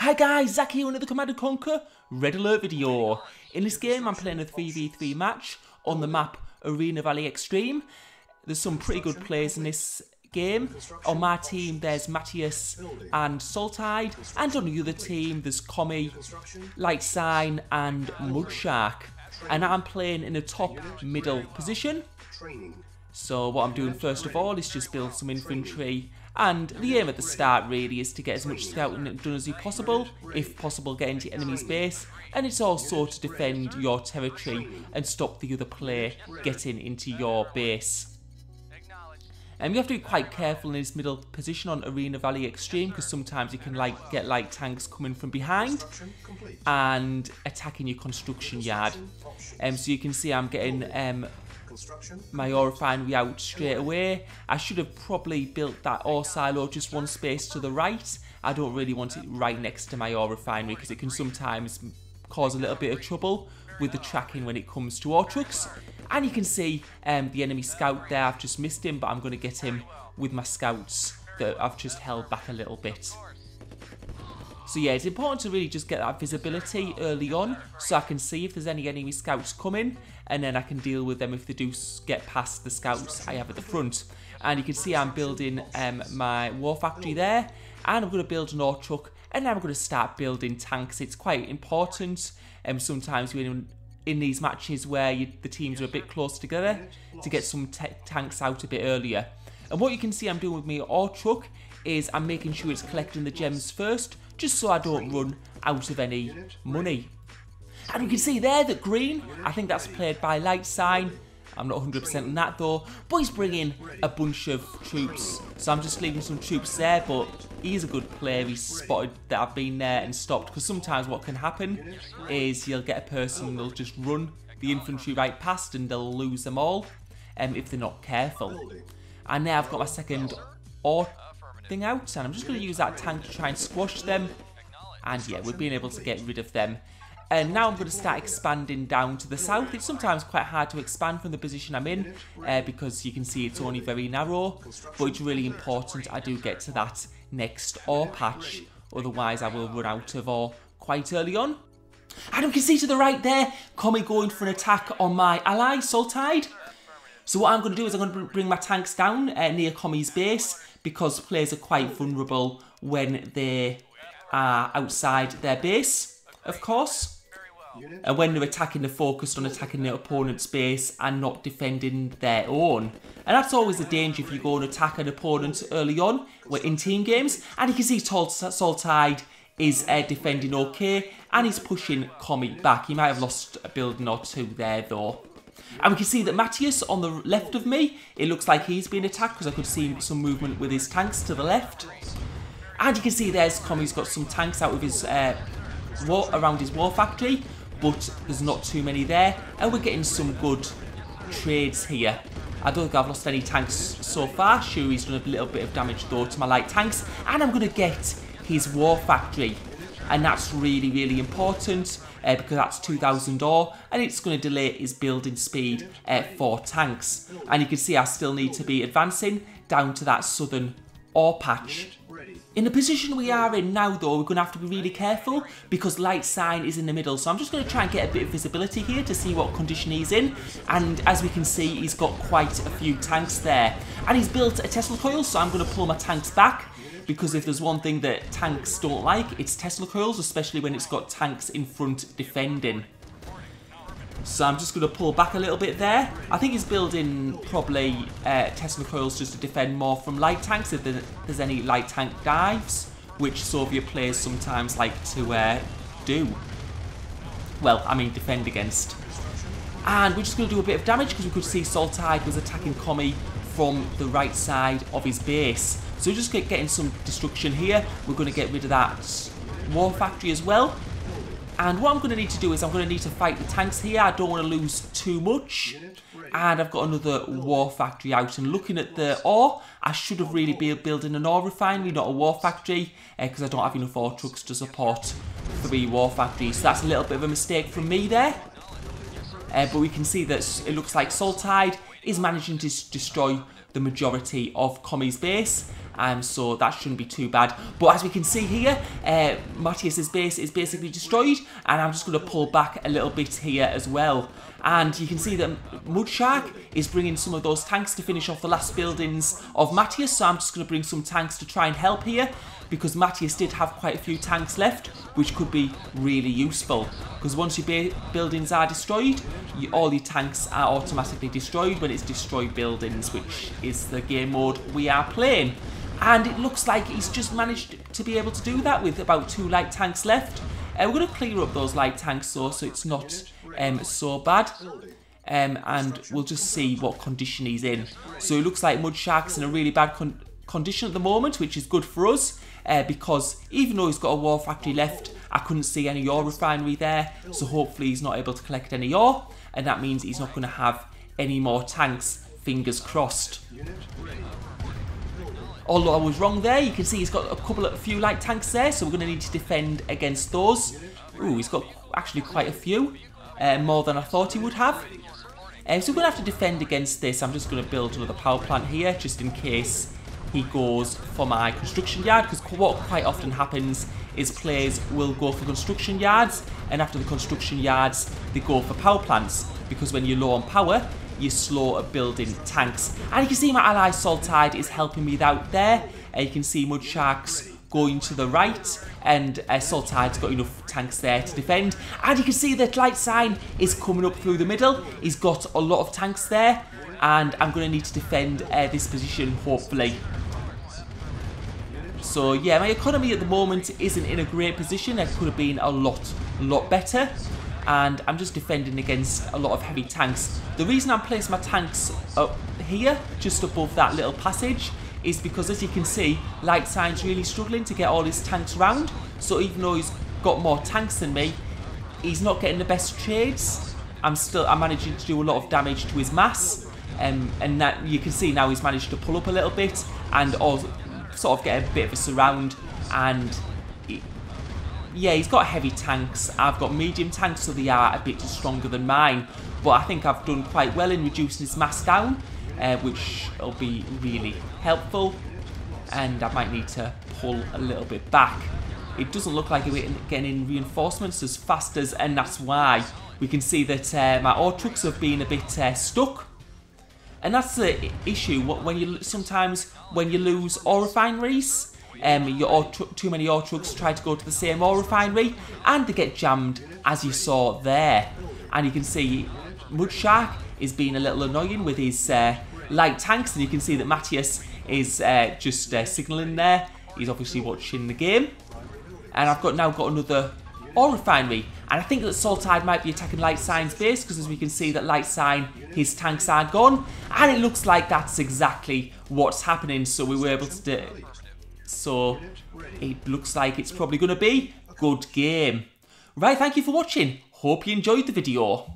Hi guys, Zach here, another Command & Conquer Red Alert video. In this game I'm playing a 3v3 match on the map Arena Valley Extreme. There's some pretty good players in this game. On my team there's Matthias and Saltide, and on the other team there's Commie, Light Sign and Mudshark. And I'm playing in the top middle position. So what I'm doing first of all is just build some infantry and the aim at the start really is to get as much scouting done as you possible, if possible get into enemy's base, and it's also to defend your territory and stop the other player getting into your base. And you have to be quite careful in this middle position on Arena Valley Extreme because sometimes you can like get light tanks coming from behind and attacking your construction yard. Um, so you can see I'm getting um, my ore refinery out straight away. I should have probably built that ore silo just one space to the right. I don't really want it right next to my ore refinery because it can sometimes cause a little bit of trouble with the tracking when it comes to ore trucks. And you can see um, the enemy scout there, I've just missed him, but I'm going to get him with my scouts that I've just held back a little bit. So yeah, it's important to really just get that visibility early on so I can see if there's any enemy scouts coming and then I can deal with them if they do get past the scouts I have at the front. And you can see I'm building um, my war factory there and I'm going to build an ore truck and then I'm going to start building tanks. It's quite important um, sometimes when in these matches where you, the teams are a bit close together to get some tanks out a bit earlier. And what you can see I'm doing with my ore truck is I'm making sure it's collecting the gems first just so I don't run out of any money. And you can see there that green, I think that's played by Light Sign. I'm not 100% on that though, but he's bringing a bunch of troops. So I'm just leaving some troops there, but he's a good player. He's spotted that I've been there and stopped. Because sometimes what can happen is you'll get a person that'll just run the infantry right past and they'll lose them all um, if they're not careful. And now I've got my second ore thing out and I'm just going to use that tank to try and squash them and yeah we've been able to get rid of them and now I'm going to start expanding down to the south. It's sometimes quite hard to expand from the position I'm in uh, because you can see it's only very narrow. But it's really important I do get to that next ore patch. Otherwise I will run out of ore quite early on. And you can see to the right there, Commie going for an attack on my ally, Saltide. So what I'm going to do is I'm going to bring my tanks down uh, near Commie's base because players are quite vulnerable when they are outside their base, of course. And when they're attacking, they're focused on attacking their opponent's base and not defending their own. And that's always a danger if you go and attack an opponent early on in team games. And you can see Saltide is uh, defending okay and he's pushing Commie back. He might have lost a building or two there though. And we can see that Matthias on the left of me, it looks like he's being attacked because I could see some movement with his tanks to the left. And you can see there's Commie's got some tanks out of his uh, war, around his war factory, but there's not too many there. And we're getting some good trades here. I don't think I've lost any tanks so far. Sure, he's done a little bit of damage though to my light tanks. And I'm going to get his war factory. And that's really, really important uh, because that's 2000 ore and it's going to delay his building speed uh, for tanks. And you can see I still need to be advancing down to that southern ore patch. In the position we are in now though, we're going to have to be really careful because light sign is in the middle. So I'm just going to try and get a bit of visibility here to see what condition he's in. And as we can see, he's got quite a few tanks there. And he's built a Tesla coil, so I'm going to pull my tanks back because if there's one thing that tanks don't like, it's Tesla coils, especially when it's got tanks in front defending. So I'm just going to pull back a little bit there. I think he's building probably uh, Tesla coils just to defend more from light tanks if there's any light tank dives, which Soviet players sometimes like to uh, do. Well, I mean defend against. And we're just going to do a bit of damage because we could see Saltide was attacking Commie from the right side of his base. So just getting some destruction here. We're going to get rid of that war factory as well. And what I'm going to need to do is I'm going to need to fight the tanks here. I don't want to lose too much. And I've got another war factory out. And looking at the ore, I should have really been building an ore refinery, not a war factory. Because uh, I don't have enough ore trucks to support three war factories. So that's a little bit of a mistake from me there. Uh, but we can see that it looks like Saltide is managing to destroy the majority of Commie's base um, so that shouldn't be too bad. But as we can see here, uh, Matthias's base is basically destroyed, and I'm just going to pull back a little bit here as well. And you can see that Mudshark is bringing some of those tanks to finish off the last buildings of Matthias, so I'm just going to bring some tanks to try and help here because Matthias did have quite a few tanks left, which could be really useful. Because once your buildings are destroyed, you, all your tanks are automatically destroyed when it's destroyed buildings, which is the game mode we are playing. And it looks like he's just managed to be able to do that with about two light tanks left. Uh, we're going to clear up those light tanks so it's not um, so bad. Um, and we'll just see what condition he's in. So it looks like Mudshark's in a really bad con condition at the moment, which is good for us. Uh, because even though he's got a war factory left, I couldn't see any ore refinery there. So hopefully he's not able to collect any ore. And that means he's not going to have any more tanks. Fingers crossed. Although I was wrong there, you can see he's got a couple of a few light tanks there, so we're going to need to defend against those. Ooh, he's got actually quite a few, uh, more than I thought he would have. Uh, so we're going to have to defend against this. I'm just going to build another power plant here, just in case he goes for my construction yard, because what quite often happens is players will go for construction yards, and after the construction yards, they go for power plants, because when you're low on power, you're slow at building tanks. And you can see my ally Saltide is helping me out there. And you can see Mudsharks going to the right and uh, Saltide's got enough tanks there to defend. And you can see that Light Sign is coming up through the middle. He's got a lot of tanks there and I'm going to need to defend uh, this position hopefully. So yeah, my economy at the moment isn't in a great position. It could have been a lot, lot better and I'm just defending against a lot of heavy tanks. The reason I'm placing my tanks up here, just above that little passage, is because as you can see, Light Sign's really struggling to get all his tanks round. So even though he's got more tanks than me, he's not getting the best trades. I'm still, I'm managing to do a lot of damage to his mass. Um, and that you can see now he's managed to pull up a little bit and also sort of get a bit of a surround and yeah, he's got heavy tanks. I've got medium tanks, so they are a bit stronger than mine. But I think I've done quite well in reducing his mass down, uh, which will be really helpful. And I might need to pull a little bit back. It doesn't look like we're getting reinforcements as fast as, and that's why we can see that uh, my ore trucks have been a bit uh, stuck. And that's the issue when you sometimes when you lose ore refineries um, your too many oil trucks try to go to the same oil refinery and they get jammed as you saw there. And you can see Mudshark is being a little annoying with his uh, light tanks and you can see that Matthias is uh, just uh, signalling there. He's obviously watching the game. And I've got now got another oil refinery. And I think that Saltide might be attacking Light Sign's base because as we can see that Light Sign, his tanks are gone. And it looks like that's exactly what's happening. So we were able to do, so it looks like it's probably going to be good game. Right, thank you for watching. Hope you enjoyed the video.